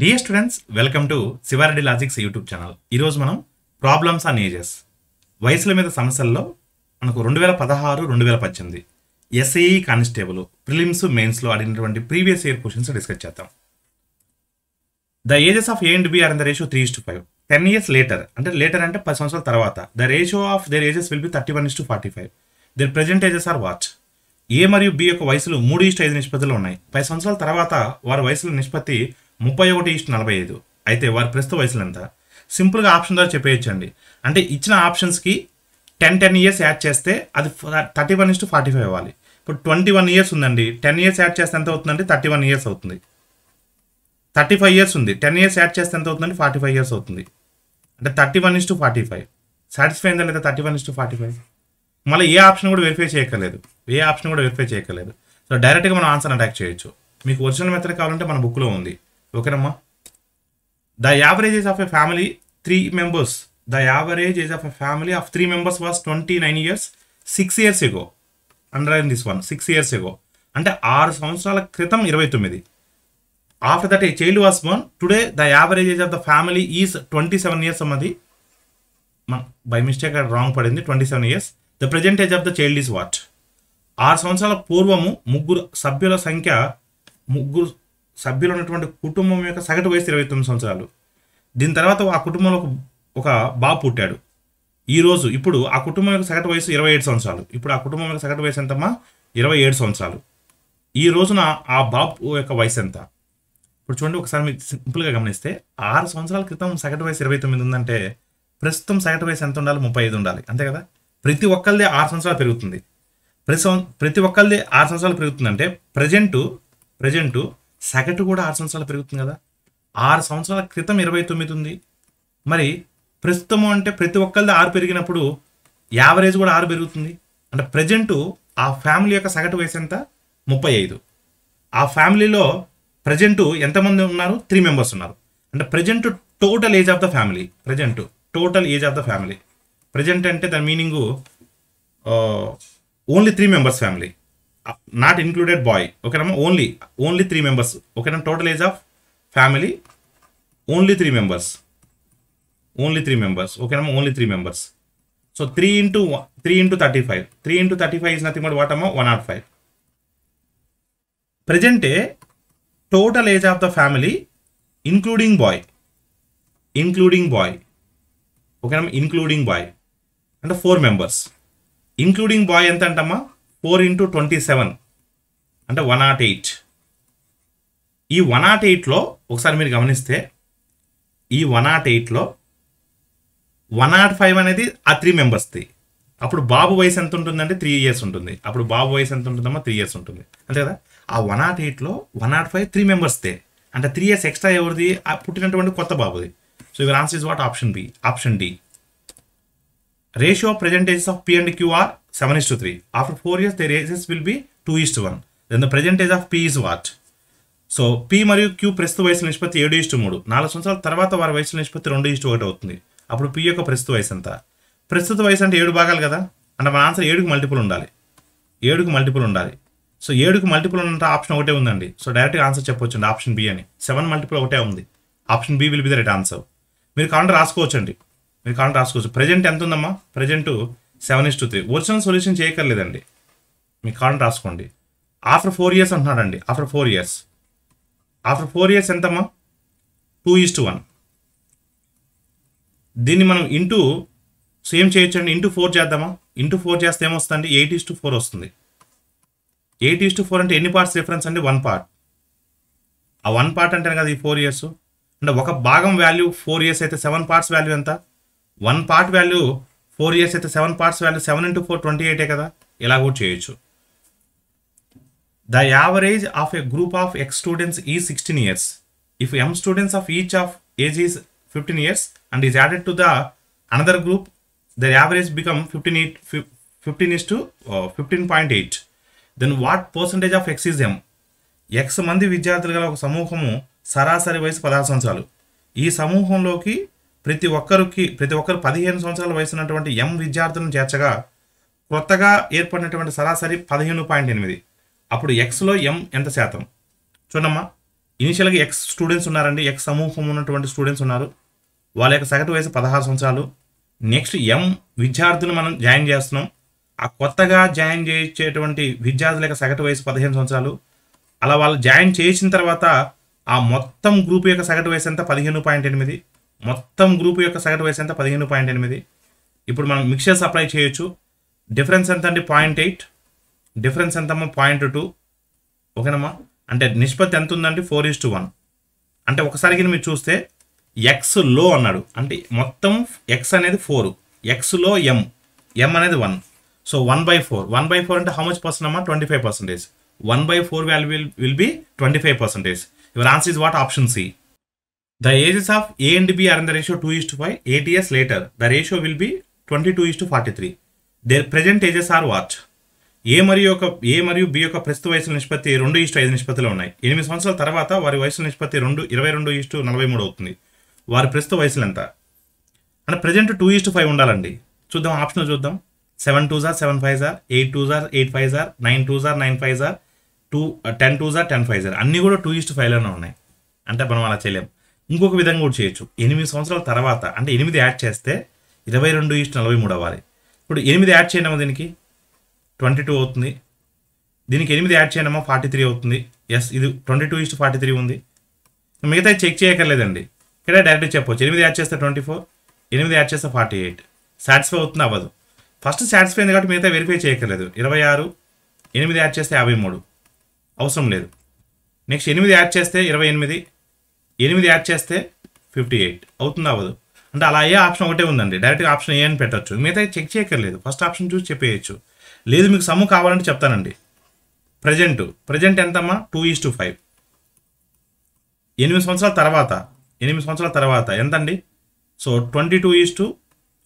Dear students welcome to Siva Reddy logics YouTube channel ఈరోజు మనం problems and ages వయసుల మీద సమస్యల్లో మనకు రెండు వేల పదహారు రెండు వేల పద్దెనిమిది ఎస్ఐఈ కానిస్టేబుల్ ప్రిలిమ్స్ మెయిన్స్లో అడిగినటువంటి ప్రీవియస్ ఇయర్ క్వశ్చన్స్ డిస్కస్ చేద్దాం. The ages of A and B are in the ratio three to five ten years later అంటే లేటర్ అంటే పది సంవత్సరాల తర్వాత the ratio of their ages will be thirty one is to forty five their present ages are what A మరియు B యొక్క వయసులు మూడు ఇష్ట ఐదు నిష్పత్తులు ఉన్నాయి. పది సంవత్సరాల తర్వాత వారి వయసుల నిష్పత్తి ముప్పై ఒకటి ఇష్ట నలభై ఐదు. అయితే వారి ప్రస్తుత వయసులు ఎంత? సింపుల్గా ఆప్షన్ ద్వారా చెప్పేయచ్చండి. అంటే ఇచ్చిన ఆప్షన్స్కి టెన్ టెన్ ఇయర్స్ యాడ్ చేస్తే అది thirty one is to forty five అవ్వాలి. ఇప్పుడు ట్వంటీ వన్ ఇయర్స్ ఉందండి. టెన్ ఇయర్స్ యాడ్ చేస్తే ఎంత అవుతుందంటే థర్టీ వన్ ఇయర్స్ అవుతుంది. థర్టీ ఫైవ్ ఇయర్స్ ఉంది. టెన్ ఇయర్స్ యాడ్ చేస్తే ఎంత అవుతుందండి? ఫార్టీ ఫైవ్ ఇయర్స్ అవుతుంది. అంటే thirty one is to forty five. Satisfy అయిందా లేదా thirty one is to forty five? మళ్ళీ ఏ ఆప్షన్ కూడా వెరిఫై చేయక్కర్లేదు. ఏ ఆప్షన్ కూడా వెరిఫై చేయక్కర్లేదు. సో డైరెక్ట్గా మనం ఆన్సర్ అటాక్ చేయొచ్చు. మీకు ఒరిజినల్ మెథడ్ కావాలంటే మన బుక్లో ఉంది. ఓకేనమ్మా. The average of a family three members the average age of a family of three members was twenty nine years six years ago under this one six years ago అంటే ఆరు సంవత్సరాల క్రితం ఇరవై తొమ్మిది. After that a child was born today the average age of the family is twenty seven years అన్నది by mistake wrong పడింది. Twenty seven years the present age of the child is what ఆరు సంవత్సరాల పూర్వము ముగ్గురు సభ్యుల సంఖ్య ముగ్గురు సభ్యులు ఉన్నటువంటి కుటుంబం యొక్క సగటు వయసు ఇరవై తొమ్మిది సంవత్సరాలు. దీని తర్వాత ఆ కుటుంబంలో ఒక బాబు పుట్టాడు. ఈ రోజు ఇప్పుడు ఆ కుటుంబం యొక్క సగటు వయసు ఇరవై ఏడు సంవత్సరాలు. ఇప్పుడు ఆ కుటుంబం యొక్క సగటు వయసు ఎంతమ్మా? ఇరవై ఏడు సంవత్సరాలు. ఈ రోజున ఆ బాబు యొక్క వయసు ఎంత? ఇప్పుడు చూడండి ఒకసారి మీరు సింపుల్గా గమనిస్తే ఆరు సంవత్సరాల క్రితం సగటు వయసు ఇరవై తొమ్మిది ఉందంటే ప్రస్తుతం సగటు వయసు ఎంత ఉండాలి? ముప్పై ఐదు ఉండాలి. అంతే కదా? ప్రతి ఒక్కరిదే ఆరు సంవత్సరాలు పెరుగుతుంది. ప్రతి ప్రతి ఒక్కరిది ఆరు సంవత్సరాలు పెరుగుతుందంటే ప్రజెంటు ప్రజెంటు సగటు కూడా ఆరు సంవత్సరాలు పెరుగుతుంది కదా. ఆరు సంవత్సరాల క్రితం ఇరవై తొమ్మిది ఉంది. మరి ప్రస్తుతము అంటే ప్రతి ఒక్కరిది ఆరు పెరిగినప్పుడు యావరేజ్ కూడా ఆరు పెరుగుతుంది. అంటే ప్రజెంట్ ఆ ఫ్యామిలీ యొక్క సగటు వయసు ఎంత? ముప్పై ఐదు. ఆ ఫ్యామిలీలో ప్రజెంట్ ఎంతమంది ఉన్నారు? త్రీ మెంబర్స్ ఉన్నారు. అంటే present total age of the family. Present total age of the family. Present అంటే దాని meaning only three members family. Not included boy. ఓకేనమ్మా ఓన్లీ ఓన్లీ త్రీ మెంబర్స్ ఓకేనా? Total age of family only three members only three members ఓకేనమ్మా only three members so three into three into thirty five three into thirty five is nothing but what అమ్మా? One not five ప్రజెంటే total age of the family including boy including boy ఓకేనమ్మా including boy అంటే four members including boy ఎంత అంటమ్మా? Four into twenty seven. అంటే one not eight. ఈ one not ఎయిట్లో ఒకసారి మీరు గమనిస్తే ఈ వన్ నాట్ ఎయిట్లో వన్ నాట్ ఫైవ్ అనేది ఆ త్రీ మెంబర్స్ది అప్పుడు బాబు వయసు ఎంత ఉంటుందంటే త్రీ ఇయర్స్ ఉంటుంది. అప్పుడు బాబు వయసు ఎంత ఉంటుందమ్మా? త్రీ ఇయర్స్ ఉంటుంది. అంతే కదా? ఆ వన్ నాట్ ఎయిట్లో వన్ నాట్ ఫైవ్ త్రీ మెంబర్స్దే అంటే త్రీ ఇయర్స్ ఎక్స్ట్రా ఎవరిది? ఆ పుట్టినటువంటి కొత్త బాబుది. So your answer is what option B option D ratio present ages of P and Q are seven is to three after four years their ages will be two is to one then the present age of P is what so P మరియు Q ప్రస్తుత వయసు నిష్పత్తి ఏడు ఇష్టు మూడు. నాలుగు సంవత్సరాల తర్వాత వారి వయసు నిష్పత్తి రెండు ఇష్టు ఒకటి అవుతుంది. అప్పుడు పి యొక్క ప్రస్తుత వయసు ఎంత? ప్రస్తుత వయసు అంటే ఏడు భాగాలు కదా? అంటే మన ఆన్సర్ ఏడుకు మల్టిపుల్ ఉండాలి. ఏడుకు మల్టిపుల్ ఉండాలి. సో ఏడుకు మల్టిపుల్ ఉన్న ఆప్షన్ ఒకటే ఉందండి. సో డైరెక్ట్గా ఆన్సర్ చెప్పొచ్చండి ఆప్షన్ బి అని. సెవెన్ మల్టిపుల్ ఒకటే ఉంది. Option B will be the right answer మీరు కావాలంటే రాసుకోవచ్చండి. మీరు కావాలంటే రాసుకోవచ్చు. ప్రజెంట్ ఎంత ఉందమ్మా present seven is to three original solution చేయక్కర్లేదండి. మీకు కావాలంటే రాసుకోండి. ఆఫ్టర్ ఫోర్ ఇయర్స్ అంటున్నాడండి. After four years after four years ఎంతమ్మా? టూ ఈస్ టు వన్ దీన్ని మనం ఇంటూ సేమ్ చేయొచ్చండి. ఇంటూ ఫోర్ చేద్దామా? ఇంటూ ఫోర్ చేస్తే ఏమొస్తుంది ఎయిట్ ఈస్ టు ఫోర్ వస్తుంది. ఎయిట్ ఈస్ టు ఫోర్ అంటే ఎన్ని పార్ట్స్ డిఫరెన్స్ అండి? వన్ పార్ట్ ఆ వన్ పార్ట్ అంటేనే కదా ఈ ఫోర్ ఇయర్స్ అంటే ఒక భాగం వాల్యూ ఫోర్ ఇయర్స్ అయితే సెవెన్ పార్ట్స్ వాల్యూ ఎంత? One part value four years అయితే seven parts value seven into four twenty ఎయిటే కదా? ఇలా కూడా చేయొచ్చు. The average of a group of X students is sixteen years. If M students of each of age is fifteen years and is added to the another group the average become fifteen eight fifteen is to fifteen point eight. Then what percentage of X is M? X మంది విద్యార్థులు గల ఒక సమూహము సరాసరి వయసు పదహారు సంవత్సరాలు. ఈ సమూహంలోకి ప్రతి ఒక్కరికి ప్రతి ఒక్కరు పదిహేను సంవత్సరాల వయసు ఉన్నటువంటి ఎం విద్యార్థులను చేర్చగా కొత్తగా ఏర్పడినటువంటి సరాసరి పదిహేను పాయింట్ ఎనిమిది. అప్పుడు ఎక్స్లో ఎం ఎంత శాతం? చూడమ్మా. ఇనిషియల్గా ఎక్స్ స్టూడెంట్స్ ఉన్నారండి. ఎక్స్ సమూహం ఉన్నటువంటి స్టూడెంట్స్ ఉన్నారు. వాళ్ళ యొక్క సగటు వయసు పదహారు సంవత్సరాలు. నెక్స్ట్ ఎం విద్యార్థులు మనం జాయిన్ చేస్తున్నాం. ఆ కొత్తగా జాయిన్ చేయించేటువంటి విద్యార్థుల యొక్క సగటు వయసు పదిహేను సంవత్సరాలు. అలా వాళ్ళు జాయిన్ చేసిన తర్వాత ఆ మొత్తం గ్రూప్ యొక్క సగటు వయసు ఎంత? పదిహేను పాయింట్ ఎనిమిది. మొత్తం గ్రూప్ యొక్క సగటు వయసు ఎంత? పదిహేను పాయింట్ ఎనిమిది. ఇప్పుడు మనం మిక్చర్స్ అప్లై చేయొచ్చు. డిఫరెన్స్ ఎంత అండి? Point eight. డిఫరెన్స్ ఎంతమ్మా పాయింట్ టూ. ఓకేనమ్మా? అంటే నిష్పత్తి ఎంత ఉందండి? Four is to one. అంటే ఒకసారి మీరు చూస్తే ఎక్స్లో అన్నాడు. అంటే మొత్తం ఎక్స్ అనేది ఫోర్. ఎక్స్లో ఎం. ఎం అనేది one. So one by four. One by four అంటే హౌ మచ్ పర్సెంట్ అమ్మా? Twenty five percentage one by four value will will be twenty five percentage your answer is what option C The ages of A and B are in the ratio 2 is to 5. 8 years later, the ratio will be 22 is to 43. Their present ages are what? A మరియు ఒక ఏ మరియు B యొక్క ప్రస్తుత వయసుల నిష్పత్తి రెండు east ఐదు నిష్పత్తిలో ఉన్నాయి. ఎనిమిది సంవత్సరాల తర్వాత వారి వయసుల నిష్పత్తి రెండు ఇరవై రెండు ఈస్టు నలభై మూడు అవుతుంది. వారి ప్రస్తుత వయసులు ఎంత? అంటే ప్రజెంట్ టూ ఈస్టు ఫైవ్ ఉండాలండి. చూద్దాం ఆప్షన్ చూద్దాం. Seven two jar seven five jar eight two jar eight five jar nine two jar nine five jar two ten two jar ten five jar అన్నీ కూడా టూ ఈస్టు ఫైవ్లోనే ఉన్నాయి. అంటే మనం అలా చేయలేము ఇంకొక విధంగా కూడా చేయొచ్చు. ఎనిమిది సంవత్సరాల తర్వాత అంటే ఎనిమిది యాడ్ చేస్తే ఇరవై రెండు ఇష్ట నలభై మూడు అవ్వాలి. ఇప్పుడు ఎనిమిది యాడ్ చేయడమా దీనికి? ట్వంటీ టూ అవుతుంది. దీనికి ఎనిమిది యాడ్ చేయడమా ఫార్టీ త్రీ అవుతుంది. ఎస్ ఇది twenty two is to forty three ఉంది. మిగతా చెక్ చేయక్కర్లేదండి. ఇక్కడ డైరెక్ట్ చెప్పవచ్చు ఎనిమిది యాడ్ చేస్తే ట్వంటీ ఫోర్ ఎనిమిది యాడ్ చేస్తే ఫార్టీ ఎయిట్. సాటిస్ఫై అవుతుంది అవ్వదు. ఫస్ట్ సాటిస్ఫై అయింది కాబట్టి మిగతా వెరిఫై చేయక్కర్లేదు. ఇరవై ఆరు ఎనిమిది యాడ్ చేస్తే యాభై మూడు. అవసరం లేదు. నెక్స్ట్ ఎనిమిది యాడ్ చేస్తే ఇరవై ఎనిమిది ఎనిమిది యాడ్ చేస్తే ఫిఫ్టీ ఎయిట్. అవుతుందా అవ్వదు అంటే అలా అయ్యే ఆప్షన్ ఒకటే ఉందండి. డైరెక్ట్గా ఆప్షన్ ఏ అని పెట్టచ్చు. మిగతా చెక్ చేయక్కర్లేదు. ఫస్ట్ ఆప్షన్ చూసి చెప్పేయచ్చు. లేదు మీకు సమ్ము కావాలంటే చెప్తానండి. ప్రజెంట్. ప్రజెంట్ ఎంతమ్మా? Two is to five. ఎనిమిది సంవత్సరాల తర్వాత. ఎనిమిది సంవత్సరాల తర్వాత. ఎంతండి? So twenty two is to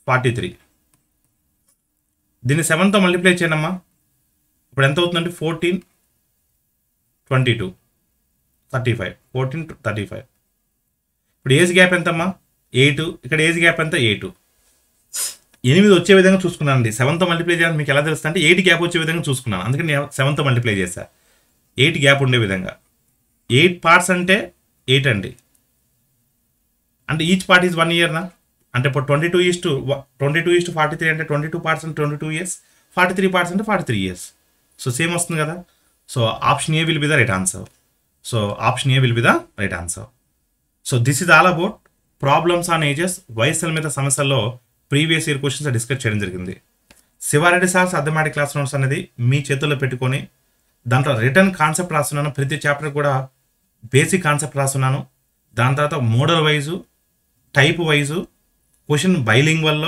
forty three. దీన్ని సెవెన్తో మల్టిప్లై చేయనమ్మా ఇప్పుడు ఎంత అవుతుందండి? Fourteen twenty two. Thirty five. Fourteen thirty five. ఇప్పుడు ఏజ్ గ్యాప్ ఎంతమ్మా? ఎయిట్. ఇక్కడ ఏజ్ గ్యాప్ ఎంత? ఎయిట్. ఎనిమిది వచ్చే విధంగా చూసుకున్నాను అండి సెవెంత్ మల్టిప్లై చేయాలి మీకు ఎలా తెలుస్తుంది అంటే ఎయిట్ గ్యాప్ వచ్చే విధంగా చూసుకున్నాను. అందుకని నేను సెవెంత్ మల్టిప్లై చేశా. ఎయిట్ గ్యాప్ ఉండే విధంగా. ఎయిట్ పార్ట్స్ అంటే ఎయిట్ అండి. అంటే ఈచ్ పార్ట్ ఈజ్ వన్ ఇయర్నా? అంటే ఇప్పుడు twenty two is to twenty two is to forty three అంటే ట్వంటీ టూ పార్ట్స్ అంటే twenty two years. Forty three parts అంటే forty three years. So same వస్తుంది కదా? So option A will be the right answer. So option A will be the right answer. So this is all about problems on ages వయస్సుల మీద సమస్యల్లో previous year questions discuss చేయడం జరిగింది. Shiva Reddy sir's arithmetic class notes అనేది మీ చేతుల్లో పెట్టుకొని దాంట్లో return concept రాస్తున్నాను. ప్రతి చాప్టర్ కూడా బేసిక్ కాన్సెప్ట్ రాస్తున్నాను. దాని తర్వాత model wise type wise question బైలింగ్ వల్ల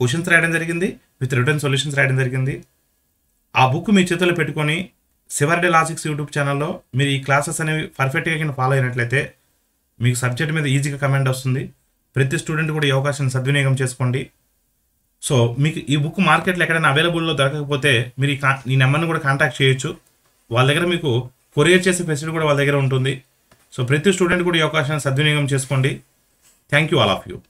క్వశ్చన్స్ రాయడం జరిగింది. విత్ రిటర్న్ సొల్యూషన్స్ రాయడం జరిగింది. ఆ బుక్ మీ చేతుల్లో పెట్టుకొని శివారెడ్డి లాజిక్స్ యూట్యూబ్ ఛానల్లో మీరు ఈ క్లాసెస్ అనేవి పర్ఫెక్ట్గా కింద ఫాలో అయినట్లయితే మీకు సబ్జెక్ట్ మీద ఈజీగా కమెంట్ వస్తుంది. ప్రతి స్టూడెంట్ కూడా ఈ అవకాశాన్ని సద్వినియోగం చేసుకోండి. సో మీకు ఈ బుక్ మార్కెట్లో ఎక్కడైనా అవైలబుల్లో దొరకకపోతే మీరు ఈ కా- ఈ నెంబర్ని కూడా కాంటాక్ట్ చేయొచ్చు. వాళ్ళ దగ్గర మీకు కొరియర్ చేసే ఫెసిలిటీ కూడా వాళ్ళ దగ్గర ఉంటుంది. సో ప్రతి స్టూడెంట్ కూడా ఈ అవకాశాన్ని సద్వినియోగం చేసుకోండి. Thank you all of you.